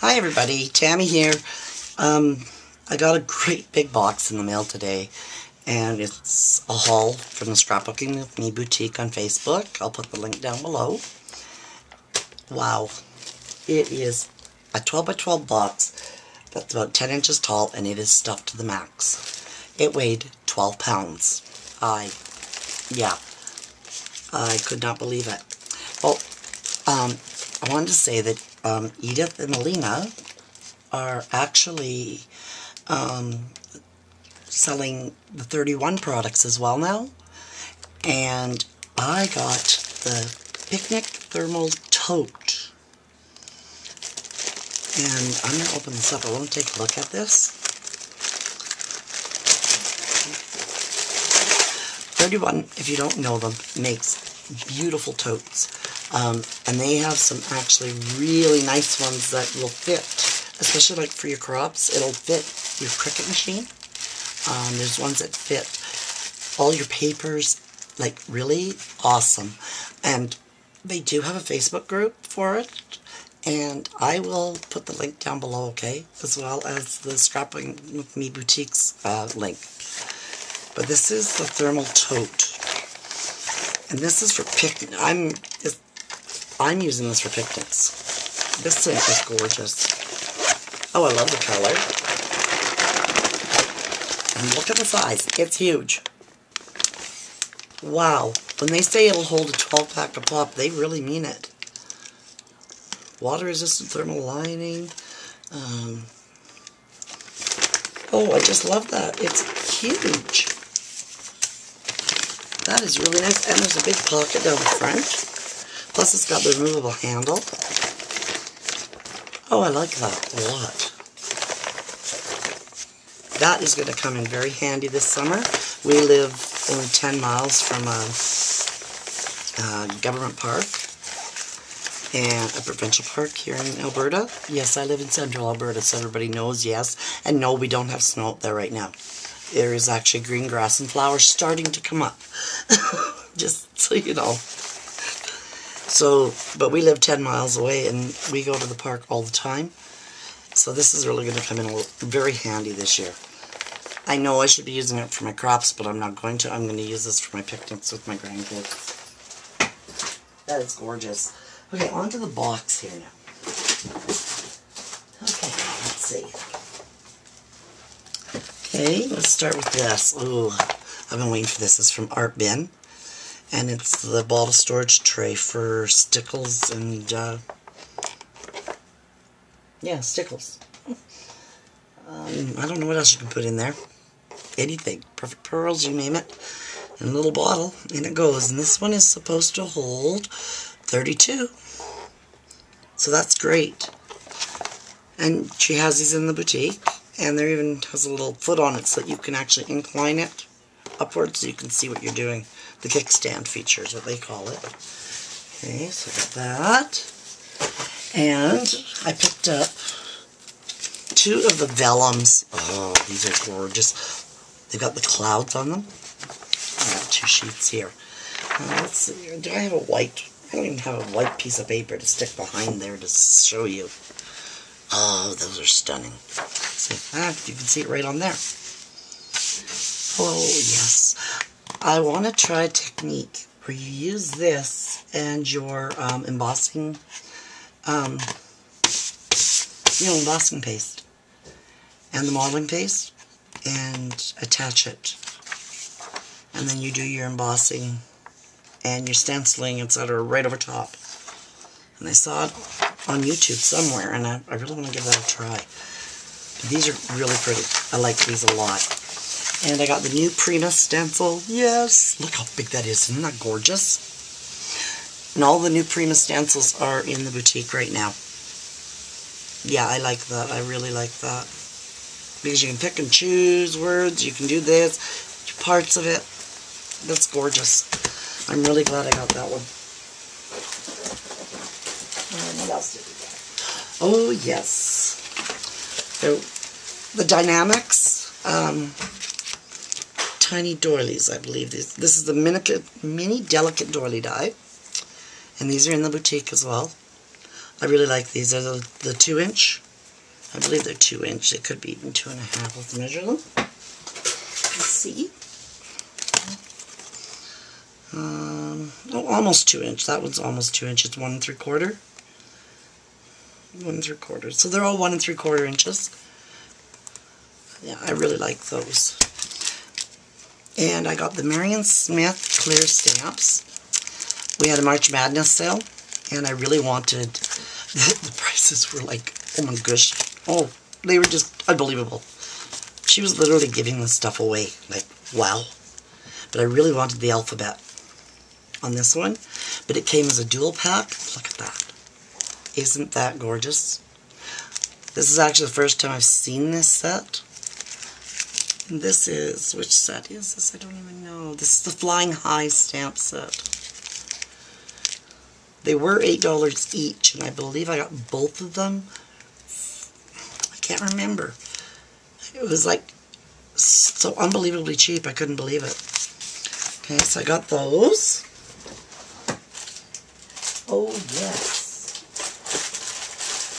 Hi everybody, Tammy here. Um, I got a great big box in the mail today and it's a haul from the Scrapbooking with Me boutique on Facebook. I'll put the link down below. Wow, it is a 12 by 12 box that's about 10 inches tall and it is stuffed to the max. It weighed 12 pounds. I, yeah, I could not believe it. Well, um, I wanted to say that um, Edith and Alina are actually um, selling the 31 products as well now. And I got the Picnic Thermal Tote. And I'm going to open this up. I want to take a look at this. 31, if you don't know them, makes beautiful totes. Um, and they have some actually really nice ones that will fit, especially like for your crops. It'll fit your Cricut machine. Um, there's ones that fit all your papers, like really awesome. And they do have a Facebook group for it. And I will put the link down below, okay? As well as the Scrapbooking with Me Boutiques uh, link. But this is the thermal tote. And this is for picnic. I'm I'm using this for picnics. This thing is gorgeous. Oh, I love the color. And look at the size. It's huge. Wow. When they say it'll hold a 12 pack of pop, they really mean it. Water resistant thermal lining. Um, oh, I just love that. It's huge. That is really nice. And there's a big pocket down the front. Plus it's got the removable handle. Oh, I like that a lot. That is going to come in very handy this summer. We live only 10 miles from a, a government park and a provincial park here in Alberta. Yes, I live in central Alberta, so everybody knows, yes. And no, we don't have snow up there right now. There is actually green grass and flowers starting to come up. Just so you know. So, but we live 10 miles away and we go to the park all the time. So this is really going to come in very handy this year. I know I should be using it for my crops, but I'm not going to. I'm going to use this for my picnics with my grandkids. That is gorgeous. Okay, on to the box here now. Okay, let's see. Okay, let's start with this. Ooh, I've been waiting for this. This is from Art Bin and it's the bottle storage tray for stickles and uh, yeah stickles. Um, I don't know what else you can put in there. Anything. Perfect pearls you name it. In a little bottle and it goes. And this one is supposed to hold 32 so that's great. And she has these in the boutique and there even has a little foot on it so that you can actually incline it upwards so you can see what you're doing the kickstand feature is what they call it. Okay, so that. And I picked up two of the vellums. Oh, these are gorgeous. They've got the clouds on them. Two sheets here. Uh, let's see. Do I have a white? I don't even have a white piece of paper to stick behind there to show you. Oh, those are stunning. See, ah, you can see it right on there. Oh, yes. I want to try a technique where you use this and your um, embossing, um, you know, embossing paste and the modeling paste and attach it. And then you do your embossing and your stenciling, etc. right over top. And I saw it on YouTube somewhere, and I, I really want to give that a try. These are really pretty. I like these a lot. And I got the new Prima stencil. Yes! Look how big that is. Isn't that gorgeous? And all the new Prima stencils are in the boutique right now. Yeah, I like that. I really like that. Because you can pick and choose words. You can do this. Parts of it. That's gorgeous. I'm really glad I got that one. And what else did we get? Oh, yes. So, the Dynamics. Um, tiny doilies, I believe. These, this is the mini, mini delicate doily die. And these are in the boutique as well. I really like these. They're the, the 2 inch I believe they're two inch. They could be even two and a half. Let's measure them. Let's see. Um, oh, almost two inch. That one's almost two inches. One and three quarter. One and three quarters. So they're all one and three quarter inches. Yeah, I really like those. And I got the Marion Smith clear stamps. We had a March Madness sale, and I really wanted, the prices were like, oh my gosh, oh, they were just unbelievable. She was literally giving this stuff away, like, wow. But I really wanted the alphabet on this one, but it came as a dual pack. Look at that. Isn't that gorgeous? This is actually the first time I've seen this set. And this is, which set is this? I don't even know. This is the Flying High stamp set. They were $8 each, and I believe I got both of them. I can't remember. It was like so unbelievably cheap, I couldn't believe it. Okay, so I got those. Oh, yes.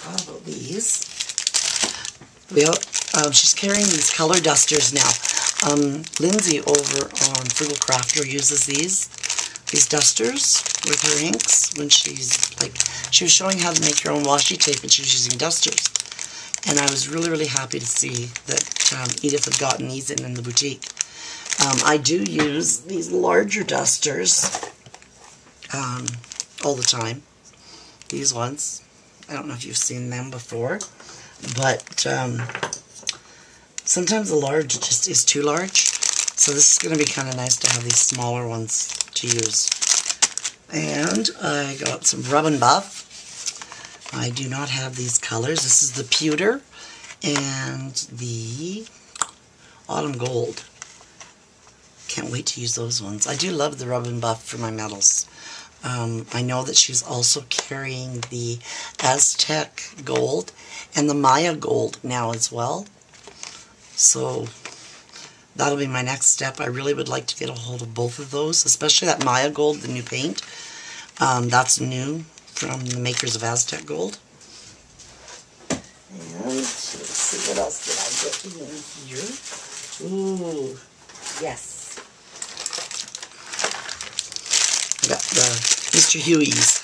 Forgot about these. We, um, she's carrying these color dusters now. Um, Lindsay over on Frugal Crafter uses these these dusters with her inks when she's like she was showing how to make her own washi tape and she was using dusters. And I was really really happy to see that um, Edith had gotten these in in the boutique. Um, I do use these larger dusters um, all the time these ones. I don't know if you've seen them before but um, sometimes the large just is too large so this is going to be kind of nice to have these smaller ones to use. And I got some Rub and Buff. I do not have these colors. This is the Pewter and the Autumn Gold. Can't wait to use those ones. I do love the Rub and Buff for my metals. Um, I know that she's also carrying the Aztec Gold and the Maya Gold now as well. So that'll be my next step. I really would like to get a hold of both of those, especially that Maya Gold, the new paint. Um, that's new from the makers of Aztec Gold. And let's see, what else did I get in here? Ooh, yes. I got the Mr. Huey's.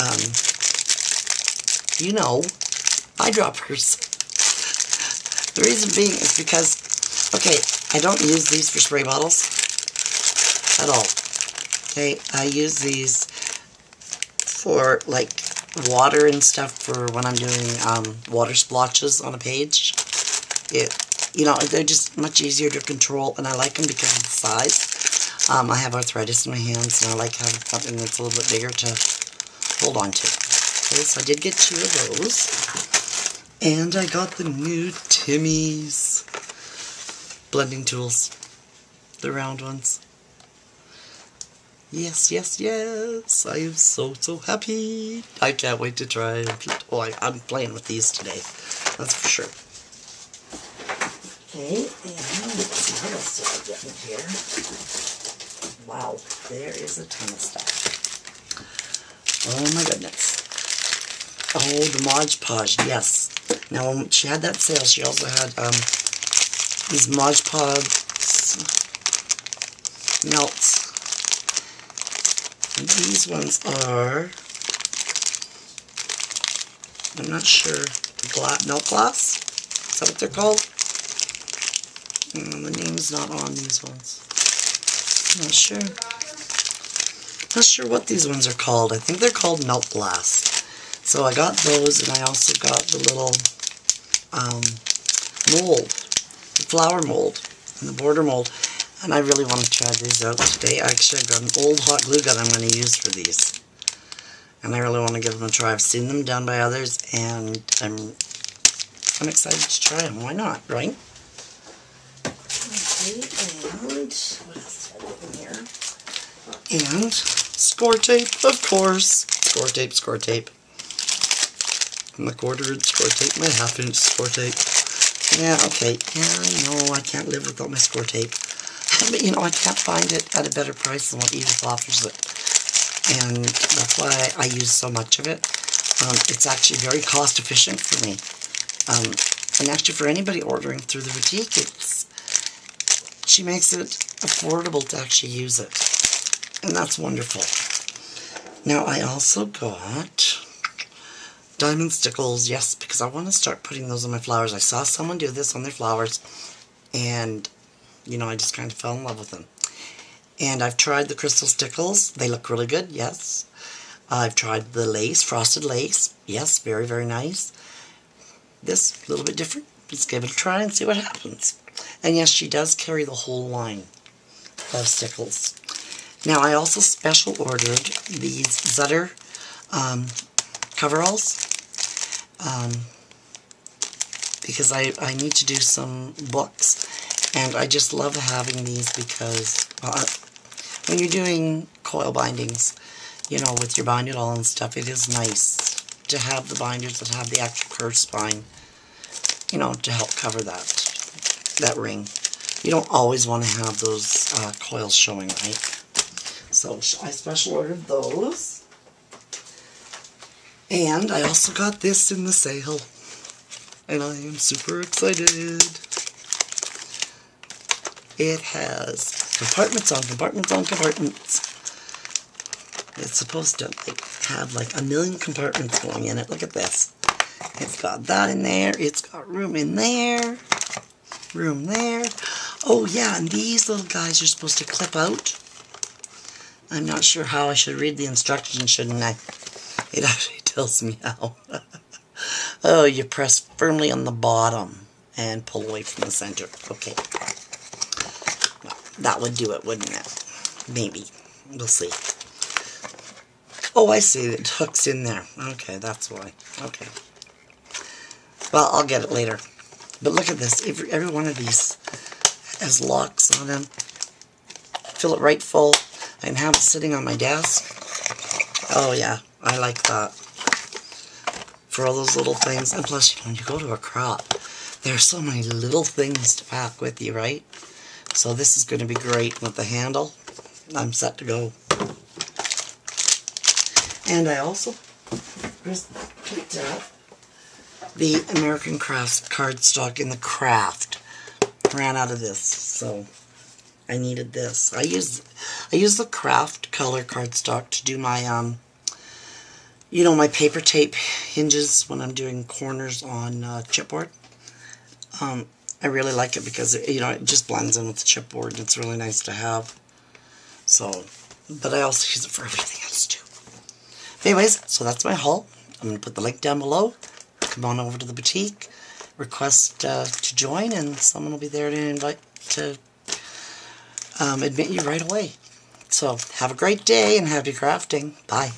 Um, you know, eyedroppers. The reason being is because Okay, I don't use these for spray bottles at all. Okay, I use these for like water and stuff for when I'm doing um, water splotches on a page. It, you know, they're just much easier to control, and I like them because of the size. Um, I have arthritis in my hands, and I like having something that's a little bit bigger to hold on to. Okay, so I did get two of those. And I got the new Timmy's blending tools. The round ones. Yes, yes, yes. I am so, so happy. I can't wait to try. Oh, I, I'm playing with these today. That's for sure. Okay, and let's see what else did I get in here. Wow, there is a ton of stuff. Oh my goodness. Oh, the Mod Podge, yes. Now, when she had that sale, she also had um, these Mod Podge melts. And these ones are, I'm not sure, glass, melt glass? Is that what they're called? Mm, the name's not on these ones. Not sure. Not sure what these ones are called. I think they're called melt glass. So I got those, and I also got the little um, mold flower mold and the border mold. And I really want to try these out today. Actually, I've got an old hot glue gun I'm going to use for these. And I really want to give them a try. I've seen them done by others, and I'm, I'm excited to try them. Why not, right? Okay, and what else I in here? And score tape, of course. Score tape, score tape. My quarter inch score tape, my half inch score tape. Yeah, okay. Yeah, I know I can't live without my score tape. But, you know, I can't find it at a better price than what Edith offers it. And that's why I use so much of it. Um, it's actually very cost efficient for me. Um, and actually for anybody ordering through the boutique, it's she makes it affordable to actually use it. And that's wonderful. Now I also got diamond stickles, yes, because I want to start putting those on my flowers. I saw someone do this on their flowers and you know, I just kind of fell in love with them. And I've tried the crystal stickles. They look really good, yes. I've tried the lace, frosted lace. Yes, very, very nice. This, a little bit different. Let's give it a try and see what happens. And yes, she does carry the whole line of stickles. Now, I also special ordered these Zutter um, coveralls um, because I, I need to do some books. And I just love having these because well, when you're doing coil bindings, you know, with your bind it all and stuff, it is nice to have the binders that have the actual curved spine, you know, to help cover that, that ring. You don't always want to have those uh, coils showing, right? So I special ordered those. And I also got this in the sale. And I am super excited. It has compartments on compartments on compartments. It's supposed to have like a million compartments going in it. Look at this. It's got that in there. It's got room in there. Room there. Oh yeah, and these little guys are supposed to clip out. I'm not sure how I should read the instructions, shouldn't I? It actually tells me how. oh, you press firmly on the bottom and pull away from the center. Okay. Well, that would do it, wouldn't it? Maybe. We'll see. Oh, I see. It hooks in there. Okay, that's why. Okay. Well, I'll get it later. But look at this. Every, every one of these has locks on them. Fill it right full. I can have it sitting on my desk. Oh, yeah. I like that. For all those little things. And plus, when you go to a crop, there are so many little things to pack with you, right? So this is going to be great with the handle. I'm set to go. And I also just picked up the American Crafts cardstock in the craft. Ran out of this, so I needed this. I use I use the kraft color cardstock to do my um you know my paper tape hinges when I'm doing corners on uh, chipboard. Um, I really like it because it, you know it just blends in with the chipboard and it's really nice to have. So, but I also use it for everything else too. Anyways, so that's my haul. I'm going to put the link down below. Come on over to the boutique. Request uh, to join and someone will be there to invite to um, admit you right away. So, have a great day and happy crafting. Bye.